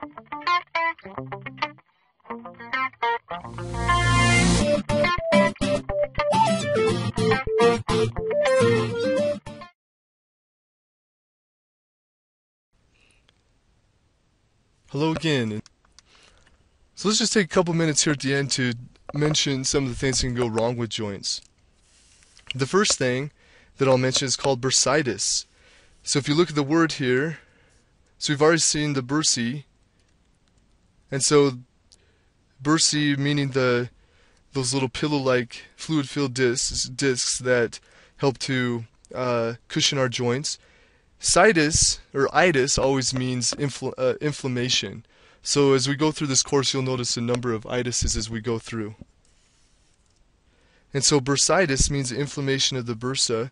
Hello again. So let's just take a couple minutes here at the end to mention some of the things that can go wrong with joints. The first thing that I'll mention is called bursitis. So if you look at the word here, so we've already seen the bursae, and so bursae meaning the those little pillow-like fluid-filled discs, discs that help to uh, cushion our joints. Situs or itis always means infl- uh, inflammation. So as we go through this course, you'll notice a number of itises as we go through. And so bursitis means inflammation of the bursa,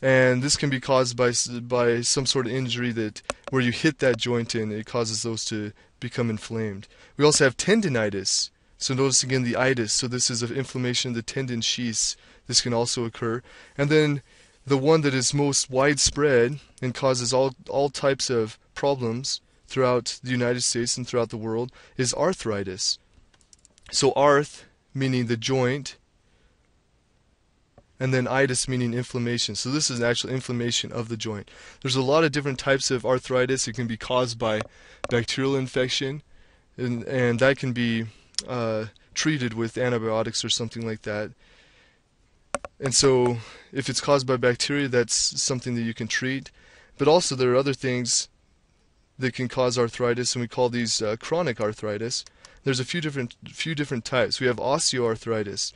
and this can be caused by by some sort of injury that where you hit that joint and it causes those to become inflamed. We also have tendinitis. So notice again the itis. So this is an inflammation of the tendon sheaths. This can also occur. And then the one that is most widespread and causes all, all types of problems throughout the United States and throughout the world is arthritis. So arth meaning the joint and then itis meaning inflammation. So this is actual inflammation of the joint. There's a lot of different types of arthritis. It can be caused by bacterial infection and, and that can be uh, treated with antibiotics or something like that. And so, if it's caused by bacteria, that's something that you can treat. But also, there are other things that can cause arthritis, and we call these uh, chronic arthritis. There's a few different few different types. We have osteoarthritis.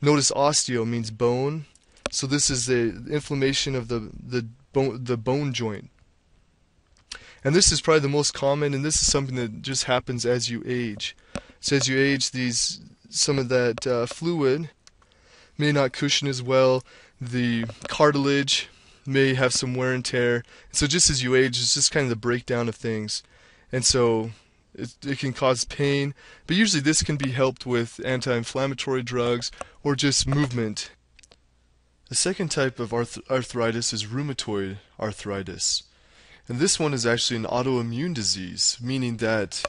Notice osteo means bone, so this is the inflammation of the the bone the bone joint. And this is probably the most common, and this is something that just happens as you age. So as you age, these some of that uh, fluid may not cushion as well. The cartilage may have some wear and tear. So just as you age, it's just kind of the breakdown of things. And so it, it can cause pain, but usually this can be helped with anti-inflammatory drugs or just movement. The second type of arth- arthritis is rheumatoid arthritis. And this one is actually an autoimmune disease, meaning that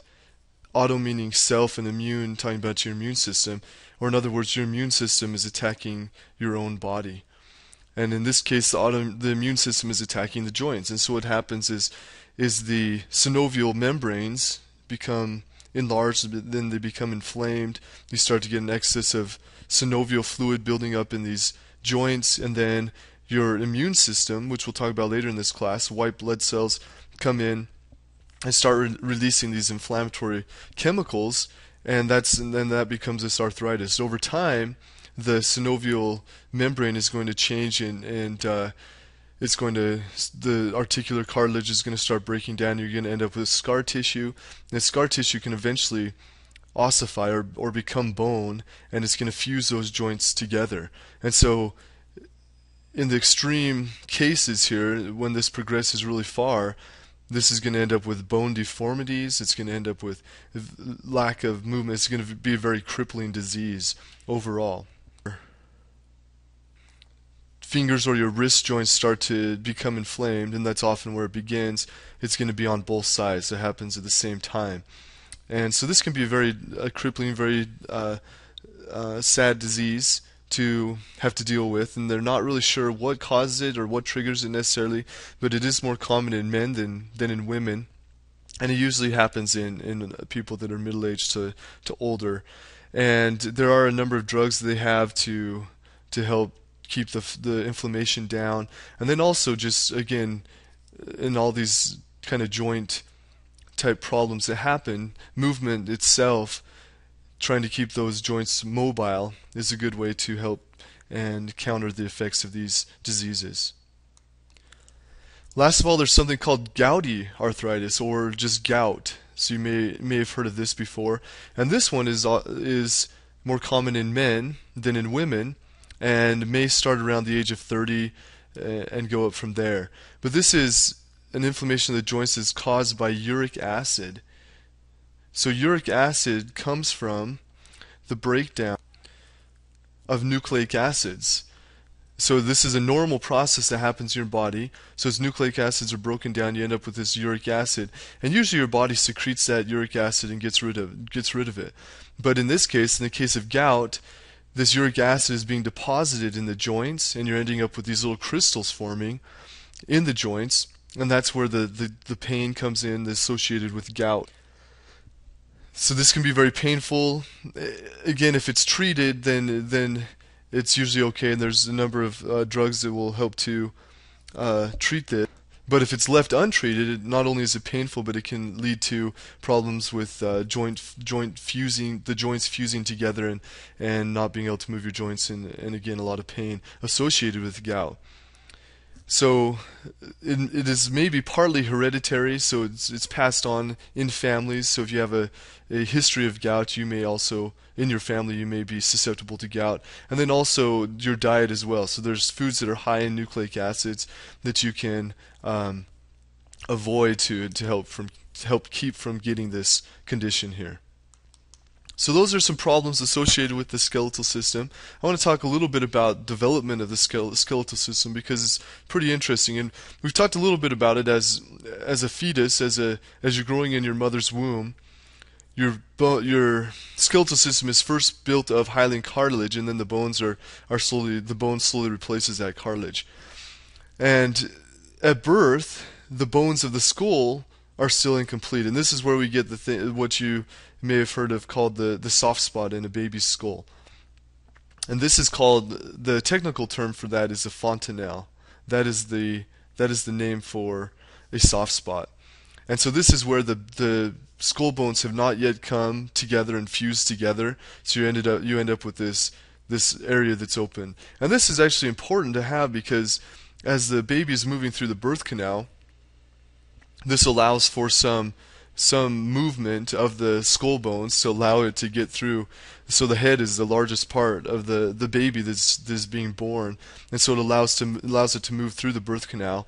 auto meaning self and immune, talking about your immune system, or in other words, your immune system is attacking your own body. And in this case, the, auto, the immune system is attacking the joints. And so what happens is, is the synovial membranes become enlarged, then they become inflamed. You start to get an excess of synovial fluid building up in these joints, and then your immune system, which we'll talk about later in this class, white blood cells come in and start re- releasing these inflammatory chemicals, and that's and then that becomes this arthritis. Over time, the synovial membrane is going to change and and uh, it's going to the articular cartilage is going to start breaking down. You're going to end up with scar tissue. And scar tissue can eventually ossify or, or become bone, and it's going to fuse those joints together. And so, in the extreme cases here, when this progresses really far, this is going to end up with bone deformities. It's going to end up with lack of movement. It's going to be a very crippling disease overall. Fingers or your wrist joints start to become inflamed, and that's often where it begins. It's going to be on both sides. It happens at the same time. And so this can be a very a crippling, very uh, uh, sad disease to have to deal with, and they're not really sure what causes it or what triggers it necessarily, but it is more common in men than, than in women. And it usually happens in, in people that are middle aged to, to older. And there are a number of drugs that they have to to help keep the the inflammation down, and then also just again in all these kind of joint type problems that happen, movement itself trying to keep those joints mobile is a good way to help and counter the effects of these diseases. Last of all, there's something called gouty arthritis or just gout. So you may may have heard of this before, and this one is uh, is more common in men than in women, and may start around the age of 30 uh, and go up from there. But this is an inflammation of the joints is caused by uric acid. So uric acid comes from the breakdown of nucleic acids. So this is a normal process that happens in your body. So as nucleic acids are broken down, you end up with this uric acid, and usually your body secretes that uric acid and gets rid of gets rid of it. But in this case, in the case of gout, this uric acid is being deposited in the joints, and you're ending up with these little crystals forming in the joints, and that's where the, the, the pain comes in associated with gout. So this can be very painful. Again, if it's treated, then then it's usually okay, and there's a number of uh, drugs that will help to uh, treat this. But if it's left untreated, it, not only is it painful, but it can lead to problems with uh, joint joint fusing, the joints fusing together, and and not being able to move your joints, and and again a lot of pain associated with gout. So it, it is maybe partly hereditary, so it's, it's passed on in families. So if you have a, a history of gout, you may also, in your family, you may be susceptible to gout. And then also your diet as well. So there's foods that are high in nucleic acids that you can um, avoid to, to help from to help keep from getting this condition here. So those are some problems associated with the skeletal system. I want to talk a little bit about development of the skeletal system because it's pretty interesting, and we've talked a little bit about it as as a fetus, as a as you're growing in your mother's womb. Your your skeletal system is first built of hyaline cartilage, and then the bones are are slowly the bone slowly replaces that cartilage. And at birth, the bones of the skull are still incomplete, and this is where we get the th- what you may have heard of called the the soft spot in a baby's skull. And this is called the technical term for that is a fontanelle. That is the that is the name for a soft spot. And so this is where the the skull bones have not yet come together and fused together. So you ended up you end up with this this area that's open. And this is actually important to have because as the baby is moving through the birth canal, this allows for some some movement of the skull bones to allow it to get through. So the head is the largest part of the, the baby that's, that's being born, and so it allows to allows it to move through the birth canal,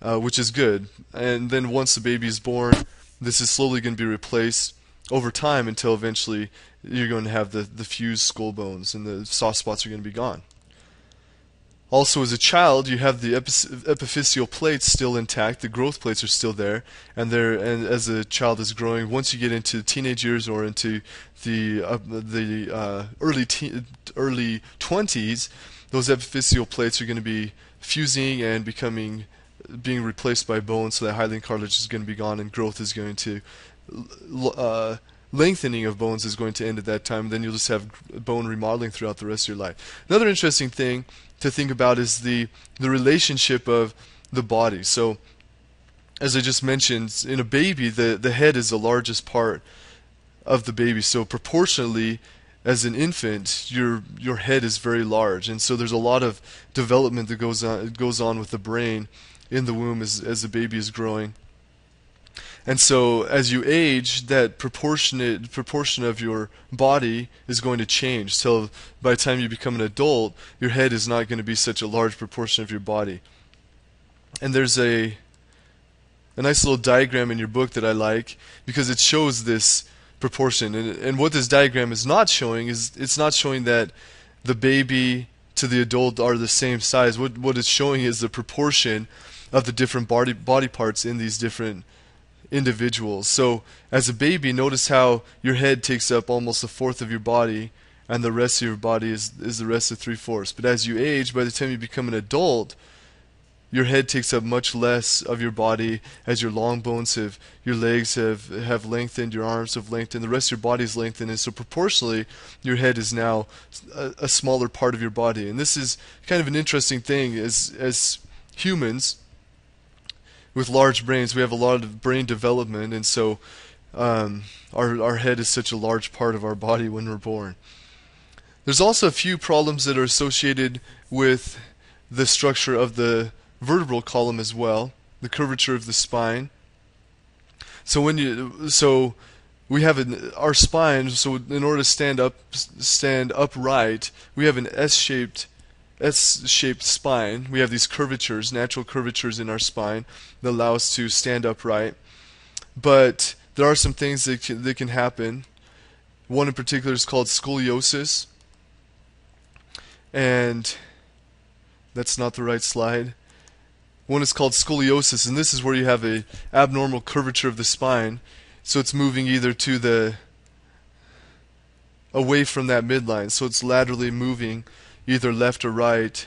uh, which is good. And then once the baby is born, this is slowly going to be replaced over time until eventually you're going to have the, the fused skull bones and the soft spots are going to be gone. Also, as a child, you have the epiphyseal plates still intact. The growth plates are still there, and there. And as a child is growing, once you get into teenage years or into the uh, the uh, early early twenties, those epiphyseal plates are going to be fusing and becoming being replaced by bone. So that hyaline cartilage is going to be gone, and growth is going to uh, lengthening of bones is going to end at that time. Then you'll just have bone remodeling throughout the rest of your life. Another interesting thing to think about is the the relationship of the body. So, as I just mentioned, in a baby, the the head is the largest part of the baby. So proportionally, as an infant, your your head is very large, and so there's a lot of development that goes on goes on with the brain in the womb as as the baby is growing. And so as you age, that proportionate proportion of your body is going to change. So by the time you become an adult, your head is not going to be such a large proportion of your body. And there's a a nice little diagram in your book that I like because it shows this proportion. And, and what this diagram is not showing is it's not showing that the baby to the adult are the same size. What what it's showing is the proportion of the different body body parts in these different individuals. So, as a baby, notice how your head takes up almost a fourth of your body, and the rest of your body is, is the rest of three fourths. But as you age, by the time you become an adult, your head takes up much less of your body as your long bones have, your legs have, have lengthened, your arms have lengthened, the rest of your body is lengthened, and so proportionally, your head is now a, a smaller part of your body. And this is kind of an interesting thing as, as humans with large brains, we have a lot of brain development, and so um, our our head is such a large part of our body when we're born. There's also a few problems that are associated with the structure of the vertebral column as well, the curvature of the spine. So when you so we have an, our spine. So in order to stand up, stand upright, we have an S-shaped S-shaped spine. We have these curvatures, natural curvatures in our spine that allow us to stand upright. But there are some things that can, that can happen. One in particular is called scoliosis. And That's not the right slide. One is called scoliosis, and this is where you have a abnormal curvature of the spine. So it's moving either to the away from that midline. So it's laterally moving either left or right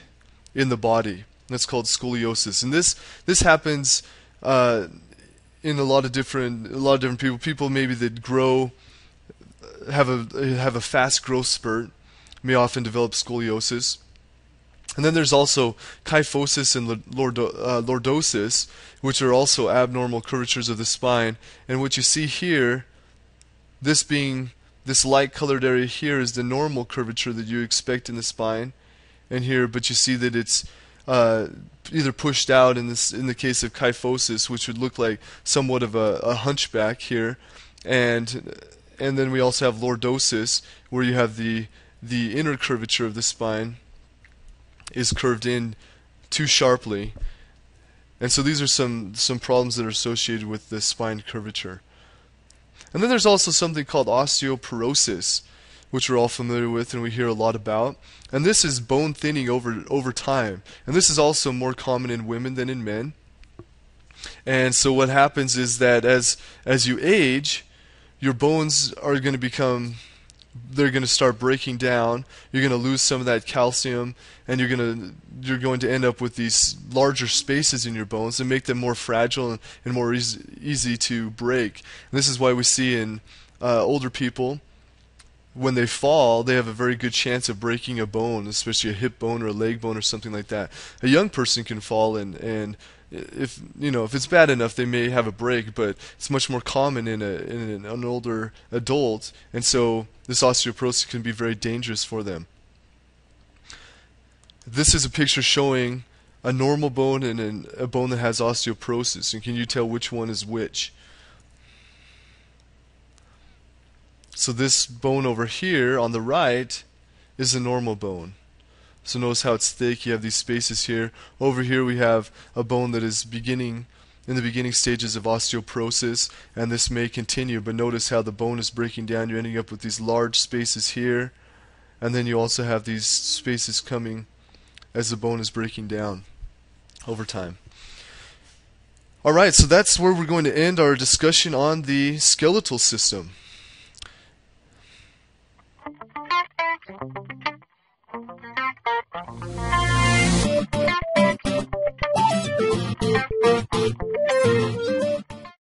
in the body. That's called scoliosis, and this this happens uh, in a lot of different a lot of different people. People maybe that grow have a have a fast growth spurt may often develop scoliosis. And then there's also kyphosis and lordo, uh, lordosis, which are also abnormal curvatures of the spine. And what you see here, this being this light colored area here is the normal curvature that you expect in the spine. And here, but you see that it's uh, either pushed out in this in the case of kyphosis, which would look like somewhat of a, a hunchback here, and and then we also have lordosis, where you have the the inner curvature of the spine is curved in too sharply. And so these are some, some problems that are associated with the spine curvature. And then there's also something called osteoporosis, which we're all familiar with and we hear a lot about. And this is bone thinning over over time. And this is also more common in women than in men. And so what happens is that as as you age, your bones are going to become they're going to start breaking down. You're going to lose some of that calcium, and you're going to you're going to end up with these larger spaces in your bones and make them more fragile and, and more easy, easy to break. And this is why we see in uh, older people when they fall, they have a very good chance of breaking a bone, especially a hip bone or a leg bone or something like that. A young person can fall and and if you know if it's bad enough they may have a break but it's much more common in a in an older adult and so this osteoporosis can be very dangerous for them. This is a picture showing a normal bone and an, a bone that has osteoporosis and can you tell which one is which? So this bone over here on the right is a normal bone so notice how it's thick. You have these spaces here. Over here we have a bone that is beginning in the beginning stages of osteoporosis, and this may continue, but notice how the bone is breaking down. You're ending up with these large spaces here, and then you also have these spaces coming as the bone is breaking down over time. Alright, so that's where we're going to end our discussion on the skeletal system. Thank you.